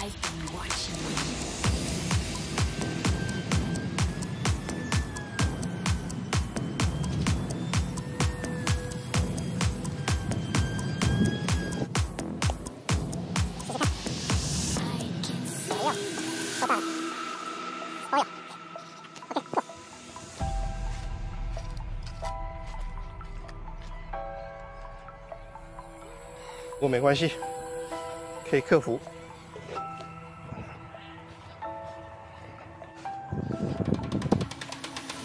我。不过没关系，可以克服。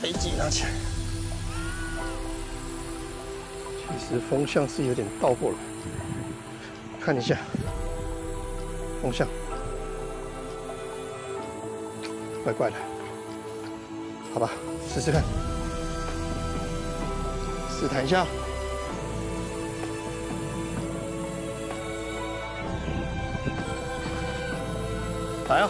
飞机拿起来。其实风向是有点倒过来，看一下风向，怪怪的，好吧，试试看，试探一下。来啊！